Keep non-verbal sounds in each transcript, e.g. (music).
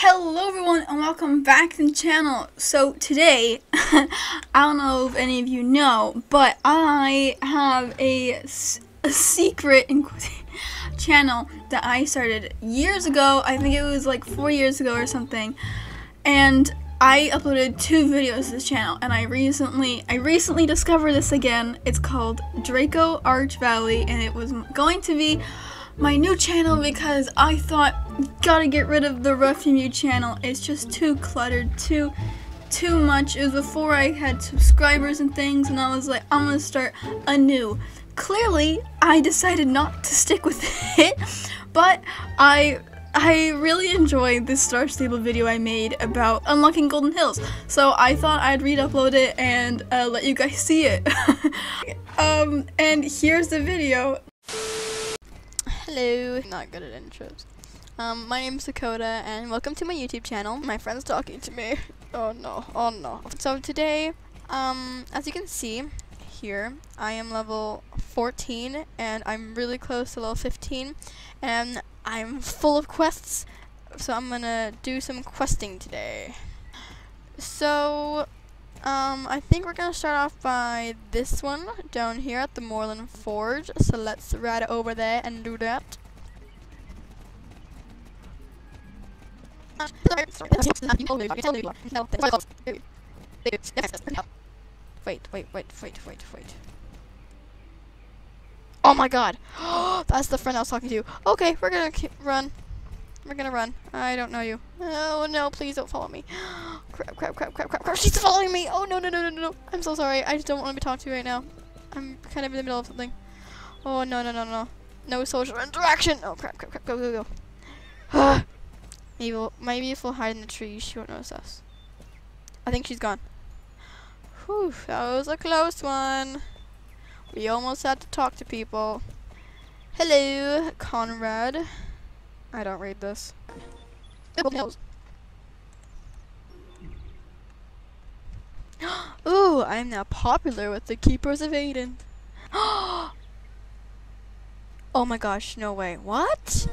Hello everyone and welcome back to the channel. So today, (laughs) I don't know if any of you know, but I have a, a secret (laughs) channel that I started years ago. I think it was like four years ago or something. And I uploaded two videos to this channel and I recently I recently discovered this again. It's called Draco Arch Valley and it was going to be my new channel because I thought gotta get rid of the You channel. It's just too cluttered, too too much. It was before I had subscribers and things and I was like I'm gonna start anew. Clearly I decided not to stick with (laughs) it, but I I really enjoyed this Star Stable video I made about unlocking Golden Hills, so I thought I'd re-upload it and uh, let you guys see it. (laughs) um, and here's the video. Hello. Not good at intros. Um, my name's Dakota, and welcome to my YouTube channel. My friend's talking to me. (laughs) Oh no, oh no. So today, um, as you can see here, I am level 14, and I'm really close to level 15, and I'm full of quests, so I'm gonna do some questing today. So, um, I think we're gonna start off by this one down here at the Moorland Forge. So let's ride over there and do that. Wait, wait, wait, wait, wait, wait. Oh my god! (gasps) That's the friend I was talking to. Okay, we're gonna run. We're gonna run. I don't know you. Oh no, please don't follow me. (gasps) crap, crap, crap, crap, crap, crap. She's following me! Oh no, no, no, no, no. I'm so sorry. I just don't want to be talked to you right now. I'm kind of in the middle of something. Oh no, no, no, no. No social interaction! Oh crap, crap, crap. Go, go, go. (sighs) maybe, we'll, maybe if we'll hide in the trees, she won't notice us. I think she's gone. Whew, that was a close one. We almost had to talk to people. Hello, Conrad. I don't read this. (gasps) Ooh, I'm now popular with the Keepers of Aideen. (gasps) oh my gosh, no way. What?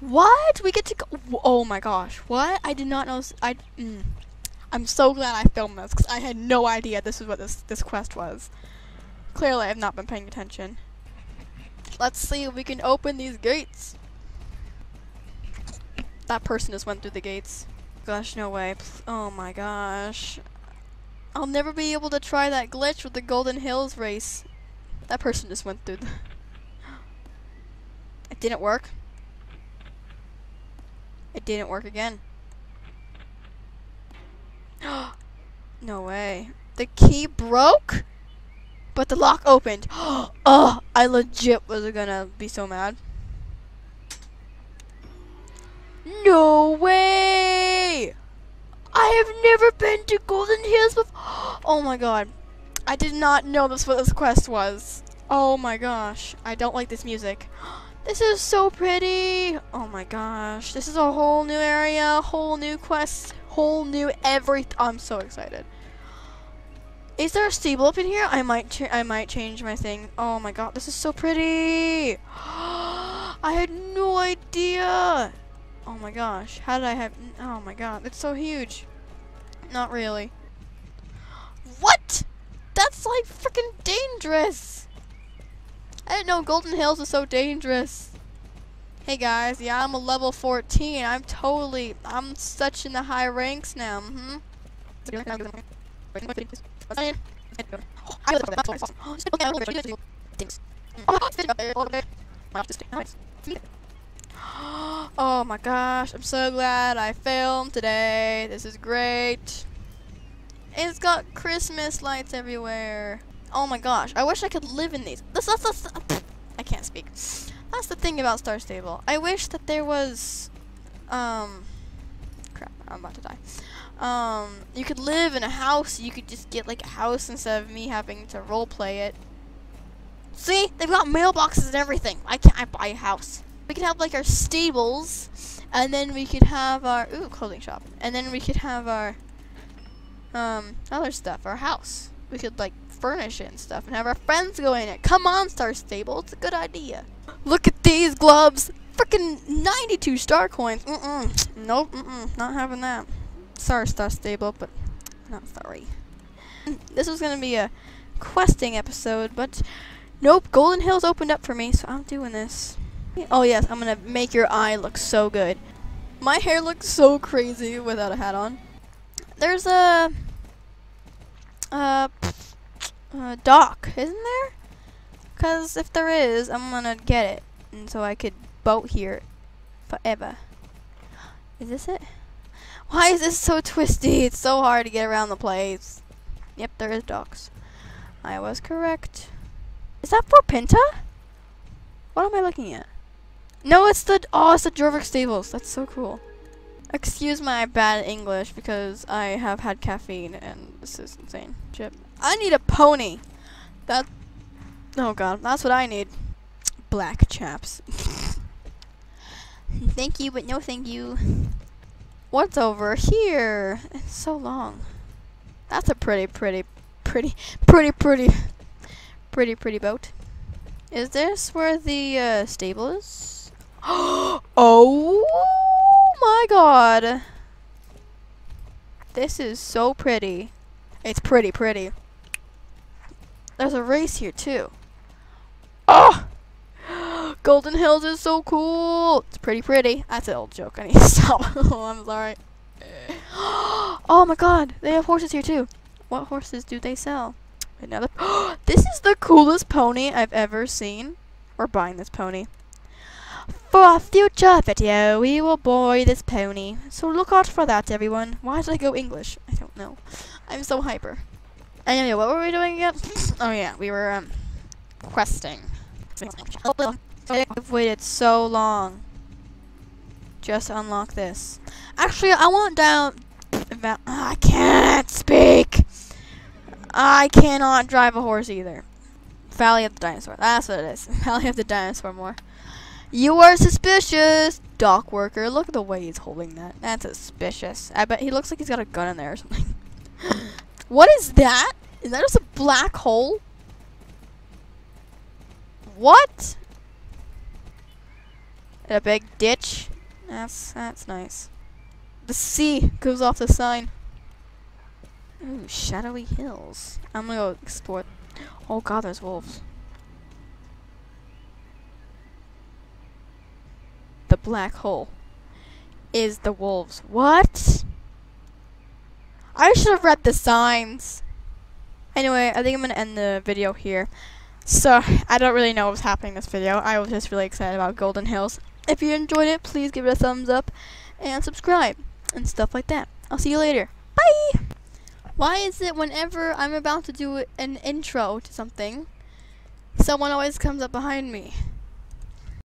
What? We get to go. Oh my gosh. What? I did not know. I. Mm. I'm so glad I filmed this because I had no idea this is what this this quest was. Clearly, I've not been paying attention. Let's see if we can open these gates. That person just went through the gates. Gosh, no way. Oh my gosh. I'll never be able to try that glitch with the Golden Hills race. That person just went through. (laughs) it didn't work. It didn't work again. (gasps) no way. The key broke? But the lock opened. (gasps) oh, I legit was gonna be so mad. No way! I have never been to Golden Hills before. Oh my god. I did not know this what this quest was. Oh my gosh. I don't like this music. (gasps) This is so pretty. Oh my gosh. This is a whole new area, whole new quest, whole new everything. I'm so excited. Is there a stable up in here? I might I might change my thing. Oh my god, this is so pretty. (gasps) I had no idea. Oh my gosh, how did I have Oh my god, it's so huge. Not really. What? That's like freaking dangerous. I didn't know Golden Hills was so dangerous. Hey guys, yeah, I'm a level 14. I'm totally, I'm such in the high ranks now. (laughs) (laughs) Mm hmm (gasps) Oh my gosh, I'm so glad I filmed today. This is great. It's got Christmas lights everywhere. Oh my gosh, I wish I could live in these. This, that's, that's, I can't speak. That's the thing about Star Stable. I wish that there was, um, crap, I'm about to die. Um, you could live in a house. You could just get like a house instead of me having to role play it. See, they've got mailboxes and everything. I can't I buy a house? We could have like our stables, and then we could have our ooh clothing shop, and then we could have our um other stuff, our house. We could like furnish it and stuff, and have our friends go in it. Come on, Star Stable, it's a good idea. Look at these gloves. freaking 92 star coins. Mm-mm. Nope, mm-mm. Not having that. Sorry, Star Stable, but not sorry. This was gonna be a questing episode, but nope, Golden Hills opened up for me, so I'm doing this. Oh yes, I'm gonna make your eye look so good. My hair looks so crazy without a hat on. There's a, a, a dock, isn't there? Cause if there is, I'm gonna get it, and so I could boat here forever. Is this it? Why is this so twisty? It's so hard to get around the place. Yep, there is docks. I was correct. Is that for Pinta? What am I looking at? No, it's the oh, it's the Jorvik Stables. That's so cool. Excuse my bad English because I have had caffeine and this is insane. Chip. I need a pony. That. Oh god, that's what I need. Black chaps. (laughs) thank you, but no thank you. What's over here? It's so long. That's a pretty, pretty, pretty, pretty, pretty, pretty, pretty boat. Is this where the uh, stable is? (gasps) oh my god. This is so pretty. It's pretty, pretty. There's a race here too. Oh! (gasps) Golden Hills is so cool. It's pretty pretty. That's an old joke. I need to (laughs) stop. oh, (laughs) I'm sorry. (gasps) oh my god, they have horses here too. What horses do they sell? Another. this is the coolest pony I've ever seen. We're buying this pony. For a future video, we will buy this pony. So look out for that, everyone. Why did I go English? I don't know. I'm so hyper. Anyway, what were we doing again? (clears throat) oh yeah, we were um, questing. I've waited so long. Just unlock this. Actually, I want down. I can't speak. I cannot drive a horse either. Valley of the Dinosaur. That's what it is. (laughs) Valley of the Dinosaur more. You are suspicious, dock worker. Look at the way he's holding that. That's suspicious. I bet he looks like he's got a gun in there or something. (laughs) what is that? Is that just a black hole? What? a big ditch. That's that's nice. The sea goes off the sign. Ooh, shadowy hills. I'm gonna go explore. Oh god, there's wolves. The black hole is the wolves. What? I should have read the signs. Anyway, I think I'm gonna end the video here. So, I don't really know what was happening in this video. I was just really excited about Golden Hills. If you enjoyed it, please give it a thumbs up and subscribe and stuff like that. I'll see you later. Bye! Why is it whenever I'm about to do an intro to something, someone always comes up behind me?